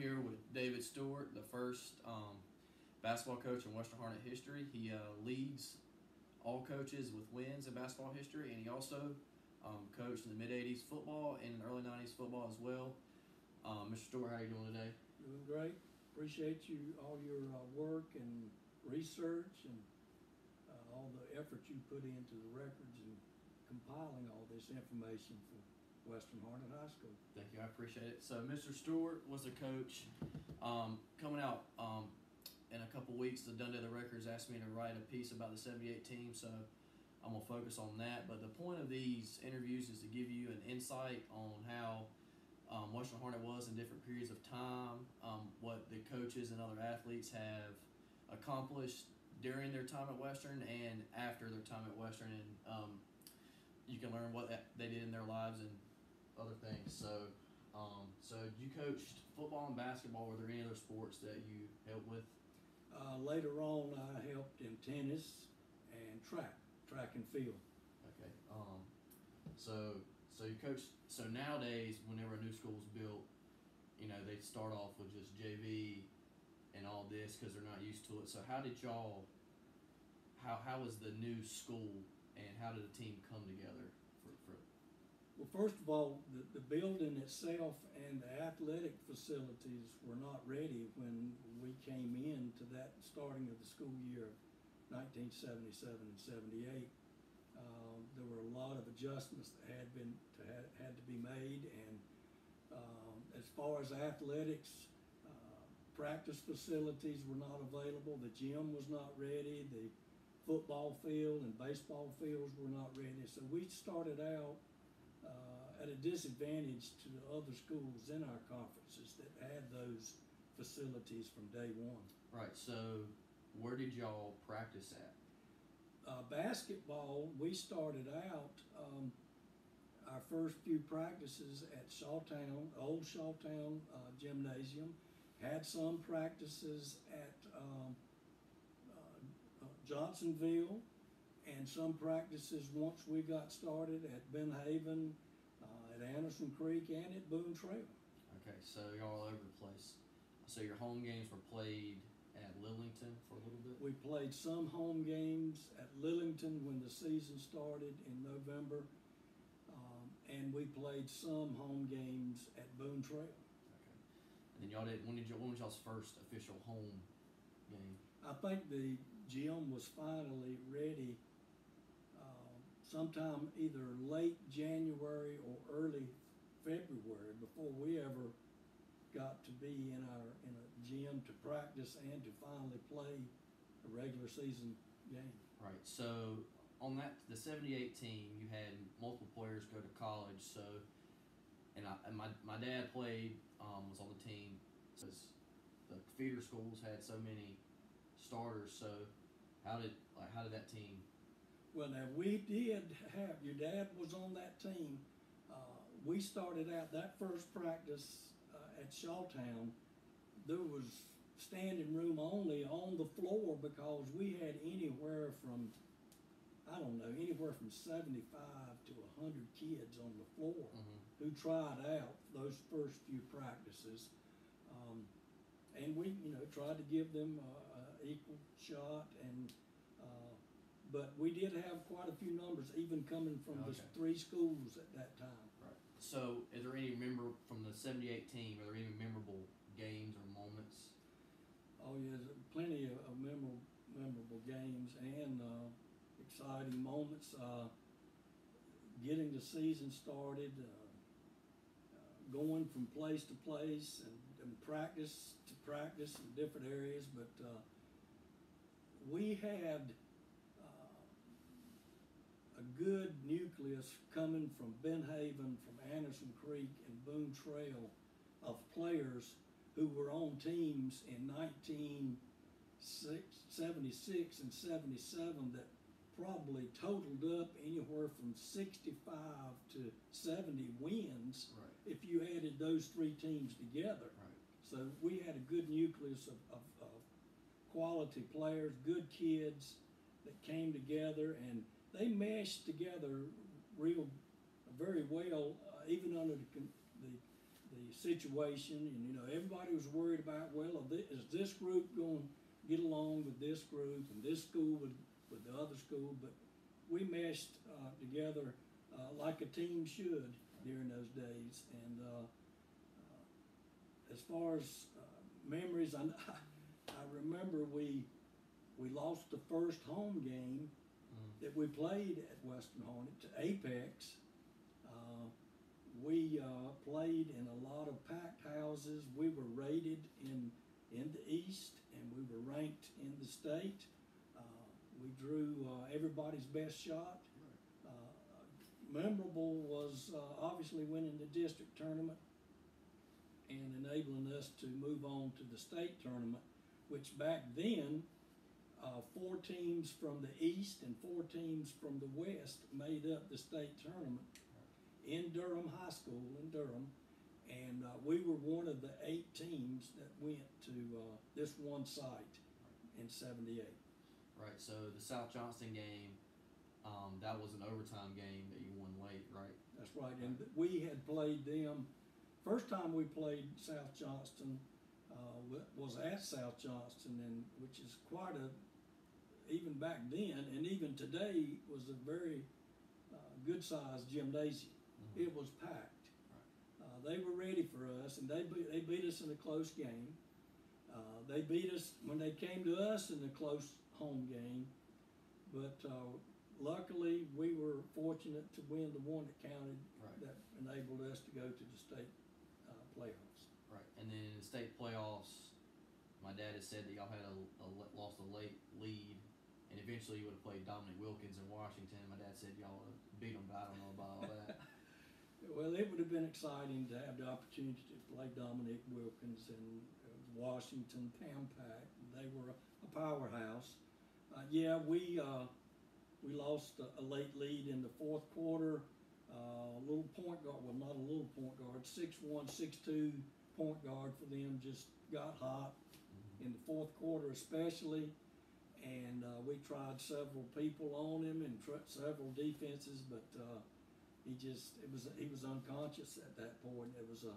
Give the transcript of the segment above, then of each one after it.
here with David Stewart, the first um, basketball coach in Western Harnett history. He uh, leads all coaches with wins in basketball history, and he also um, coached in the mid '80s football and early '90s football as well. Um, Mr. Stewart, how are you doing today? Doing great. Appreciate you, all your uh, work and research and uh, all the effort you put into the records and compiling all this information for Western Harnett High School. Thank you, I appreciate it. So, Mr. Stewart was a coach. Um, coming out um, in a couple weeks, the Dundee the Records asked me to write a piece about the 78 team, so I'm going to focus on that. But the point of these interviews is to give you an insight on how um, Western Harnett was in different periods of time, um, what the coaches and other athletes have accomplished during their time at Western and after their time at Western, and um, you can learn what they did in their lives and. So, um, so you coached football and basketball. Were there any other sports that you helped with? Uh, later on, I helped in tennis and track, track and field. Okay. Um, so so you coach. So nowadays, whenever a new school school's built, you know they start off with just JV and all this because they're not used to it. So how did y'all? How how was the new school and how did the team come together for, for Well, first of all, the, the building itself and the athletic facilities were not ready when we came in to that starting of the school year of 1977 and 78. Um, there were a lot of adjustments that had been to had, had to be made, and um, as far as athletics, uh, practice facilities were not available. The gym was not ready. The football field and baseball fields were not ready. So we started out uh, at a disadvantage to the other schools in our conferences that had those facilities from day one. right? So where did y'all practice at? Uh, basketball, we started out um, our first few practices at Shawtown, old Shawtown uh, Gymnasium. Had some practices at um, uh, uh, Johnsonville, and some practices once we got started at Ben Haven, uh, at Anderson Creek, and at Boone Trail. Okay, so you're all over the place. So your home games were played at Lillington for a little bit. We played some home games at Lillington when the season started in November, um, and we played some home games at Boone Trail. Okay. And then y'all did. When did you? When was y'all's first official home game? I think the gym was finally ready sometime either late January or early February before we ever got to be in our in a gym to practice and to finally play a regular season game. Right. So on that the '78 team, you had multiple players go to college. So, and I and my my dad played um, was on the team. Because the feeder schools had so many starters. So how did like how did that team? Well, now we did have your dad was on that team. Uh, we started out that first practice uh, at Shawtown. There was standing room only on the floor because we had anywhere from I don't know anywhere from seventy five to hundred kids on the floor Mm-hmm. who tried out those first few practices. Um, and we, you know, tried to give them a, a equal shot and, uh, but we did have quite a few numbers even coming from the Okay. three schools at that time. Right. So is there any member from the '78 team? Are there any memorable games or moments? Oh, yeah, there's plenty of, of memorable, memorable games and, uh, exciting moments, uh, getting the season started, uh, uh, going from place to place and, and practice to practice in different areas, but, uh, we had, a good nucleus coming from Benhaven, from Anderson Creek and Boone Trail of players who were on teams in nineteen seventy-six and seventy-seven that probably totaled up anywhere from sixty-five to seventy wins Right. if you added those three teams together. Right. So we had a good nucleus of, of, of quality players, good kids that came together and they meshed together real, very well, uh, even under the, the, the situation, and you know everybody was worried about well, is this group going to get along with this group and this school with with the other school? But we meshed uh, together uh, like a team should during those days, and uh, uh, as far as uh, memories, I, I remember we we lost the first home game Mm. that we played at Western Harnett to Apex. Uh, we uh, played in a lot of packed houses. We were rated in in the East, and we were ranked in the state. Uh, we drew uh, everybody's best shot. Uh, memorable was uh, obviously winning the district tournament and enabling us to move on to the state tournament, which back then uh, four teams from the east and four teams from the west made up the state tournament in Durham High School in Durham, and uh, we were one of the eight teams that went to uh, this one site in '78. Right. So the South Johnston game, um, that was an overtime game that you won late, right? That's right, and we had played them. First time we played South Johnston uh, was at South Johnston, and which is quite a even back then, and even today was a very uh, good sized gymnasium. Mhm. It was packed. Uh, they were ready for us, and they beat, they beat us in a close game. Uh, they beat us when they came to us in a close home game, but uh, luckily we were fortunate to win the one that counted Right. that enabled us to go to the state uh, playoffs. Right. And then in the state playoffs, my dad has said that y'all had a, a lost a late lead, and eventually you would have played Dominique Wilkins in Washington. My dad said y'all would have beat him, but I don't know about all that. Well, it would have been exciting to have the opportunity to play Dominique Wilkins in uh, Washington Pam Pack. They were a, a powerhouse. Uh, yeah, we uh, we lost a, a late lead in the fourth quarter. Uh, a little point guard, well, not a little point guard, six one, six two point guard for them just got hot Mhm. in the fourth quarter, especially. And uh, we tried several people on him and several defenses, but uh, he just it was he was unconscious at that point. It was a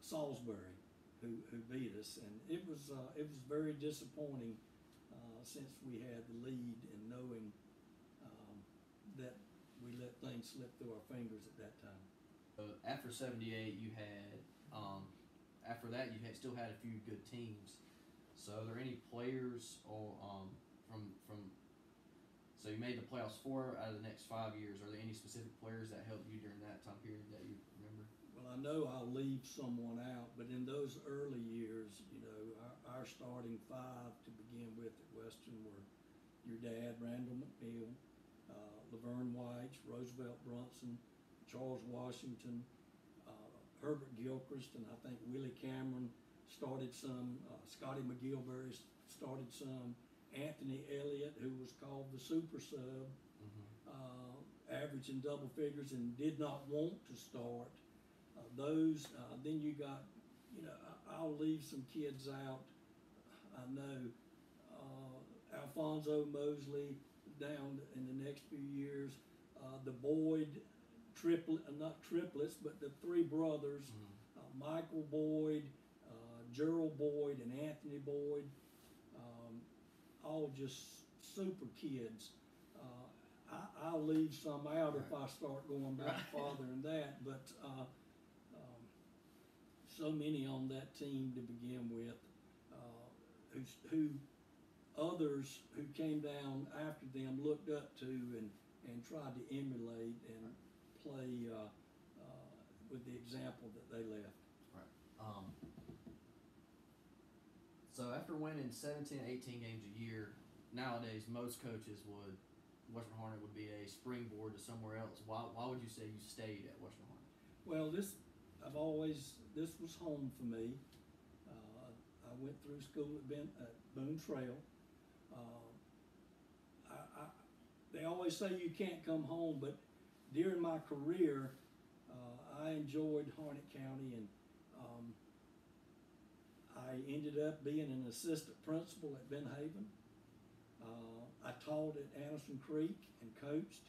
Salisbury who who beat us, and it was uh, it was very disappointing uh, since we had the lead and knowing um, that we let things slip through our fingers at that time. So after '78, you had um, after that you had still had a few good teams. So are there any players or um, from from so you made the playoffs four out of the next five years. Are there any specific players that helped you during that time period that you remember? Well, I know I'll leave someone out, but in those early years, you know, our, our starting five to begin with at Western were your dad, Randall McNeil, uh, Laverne White, Roosevelt Brunson, Charles Washington, uh, Herbert Gilchrist, and I think Willie Cameron started some. Uh, Scotty McGilberry started some. Anthony Elliott, who was called the super sub, Mm-hmm. uh, averaging double figures and did not want to start. Uh, those, uh, then you got, you know, I, I'll leave some kids out. I know uh, Alfonso Mosley down in the next few years. Uh, the Boyd triplet, uh, not triplets, but the three brothers, Mm-hmm. uh, Michael Boyd, uh, Gerald Boyd, and Anthony Boyd, all just super kids. Uh, I, I'll leave some out if I start going back Right. farther than that, but uh, um, so many on that team to begin with, uh, who's, who others who came down after them looked up to and, and tried to emulate and play uh, uh, with the example that they left. Um, so after winning 17, 18 games a year, nowadays most coaches would Western Harnett would be a springboard to somewhere else. Why, why would you say you stayed at Western Harnett? Well, this I've always this was home for me. Uh, I went through school at, ben, at Boone Trail. Uh, I, I, they always say you can't come home, but during my career, uh, I enjoyed Harnett County, and um, I ended up being an assistant principal at Ben Haven. Uh, I taught at Anderson Creek and coached.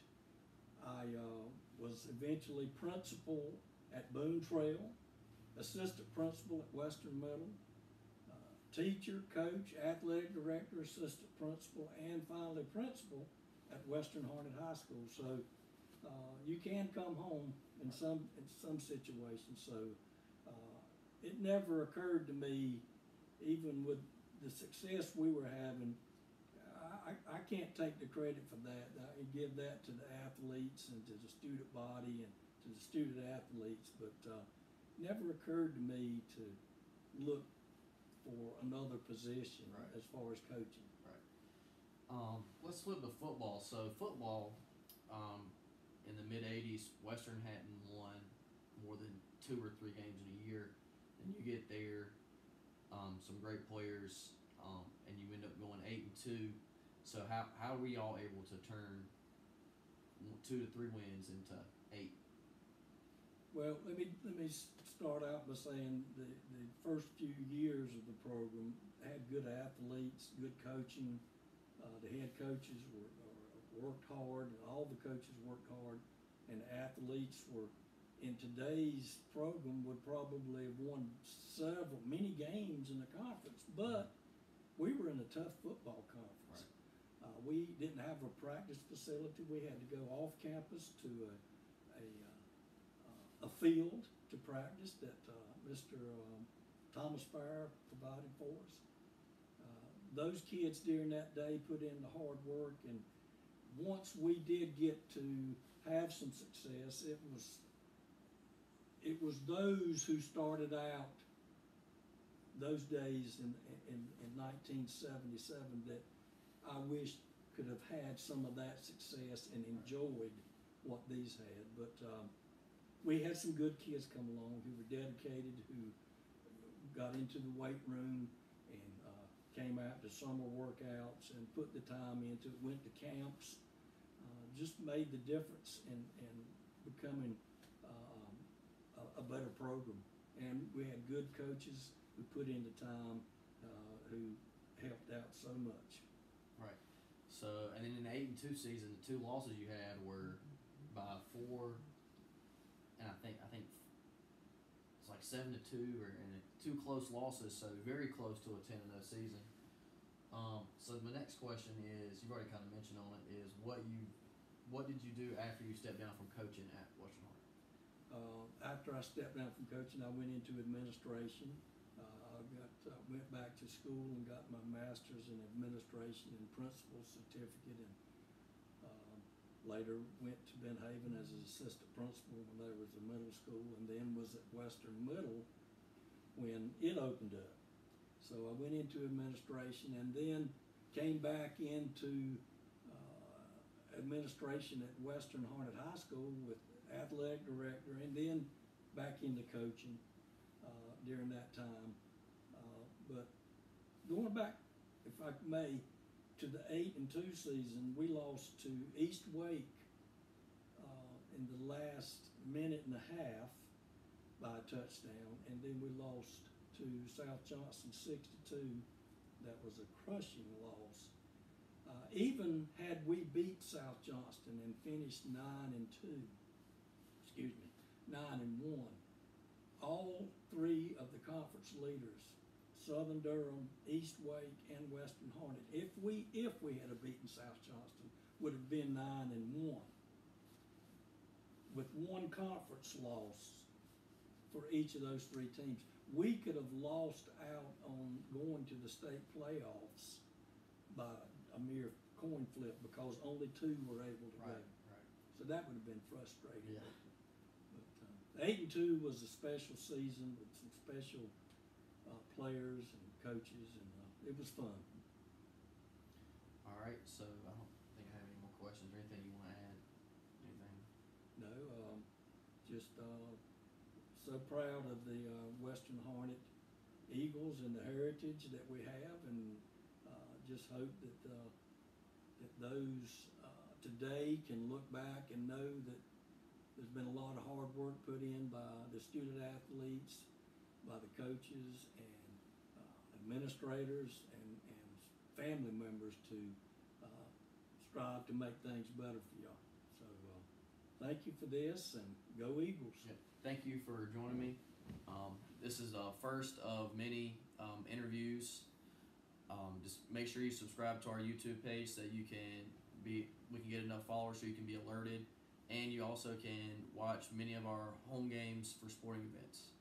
I uh, was eventually principal at Boone Trail. assistant principal at Western Middle, uh, teacher, coach, athletic director, assistant principal, and finally principal at Western Harnett High School. So uh, you can come home in some in some situations. So it never occurred to me, even with the success we were having, I, I can't take the credit for that. I give that to the athletes and to the student body and to the student athletes. But uh, never occurred to me to look for another position Right. as far as coaching. Um, let's flip to football. So football, um, in the mid '80s, Western hadn't won more than two or three games in a year, and you get there, um, some great players, um, and you end up going eight and two. So how how were y'all able to turn two to three wins into eight? Well, let me let me start out by saying the the first few years of the program had good athletes, good coaching. Uh, the head coaches were, uh, worked hard, and all the coaches worked hard, and athletes were in today's program would probably have won several many games in the conference, but we were in a tough football conference. Uh, we didn't have a practice facility. We had to go off campus to a, a uh, a field to practice that uh, Mr. Um, Thomas Farr provided for us. Uh, those kids during that day put in the hard work, and once we did get to have some success, it was it was those who started out those days in in, in 1977 that I wish could have had some of that success and enjoyed what these had, but. Um, we had some good kids come along who were dedicated, who got into the weight room and uh, came out to summer workouts and put the time into it, went to camps, uh, just made the difference in, in becoming a, better program. And we had good coaches who put in the time, uh, who helped out so much. Right. So and then in the eight and two season, the two losses you had were by four, and I think I think it's like seven to two, or and two close losses. So very close to a ten and no season. Um, so my next question is, you've already kind of mentioned on it, is what you, what did you do after you stepped down from coaching at Hart? Uh, after I stepped down from coaching, I went into administration. Uh, I got, uh, went back to school and got my master's in administration and principal certificate and, um, later went to Benhaven as an assistant principal when there was a middle school and then was at Western Middle when it opened up. So I went into administration and then came back into, uh, administration at Western Harnett High School with athletic director and then back into coaching uh, during that time. Uh, but going back, if I may, to the eight and two season, we lost to East Wake uh, in the last minute and a half by a touchdown, and then we lost to South Johnston 62. That was a crushing loss. Uh, even had we beat South Johnston and finished nine and two, excuse me, nine and one, all three of the conference leaders, Southern Durham, East Wake, and Western Harnett, if we if we had beaten South Johnston, would have been nine and one. With one conference loss for each of those three teams, we could have lost out on going to the state playoffs by a mere coin flip because only two were able to go. right. So that would have been frustrating. Yeah. Eight and two was a special season with some special uh, players and coaches, and uh, it was fun. All right. So I don't think I have any more questions or anything you want to add. Anything? No, um, just uh, so proud of the uh, Western Harnett Eagles and the heritage that we have, and uh, just hope that uh, that those uh, today can look back and know that there's been a lot of hard work put in by the student athletes, by the coaches and uh, administrators and, and family members to uh, strive to make things better for y'all. So uh, thank you for this and go Eagles. Yeah, thank you for joining me. Um, this is the first of many um, interviews. Um, just make sure you subscribe to our YouTube page so you can be we can get enough followers so you can be alerted and you also can watch many of our home games for sporting events.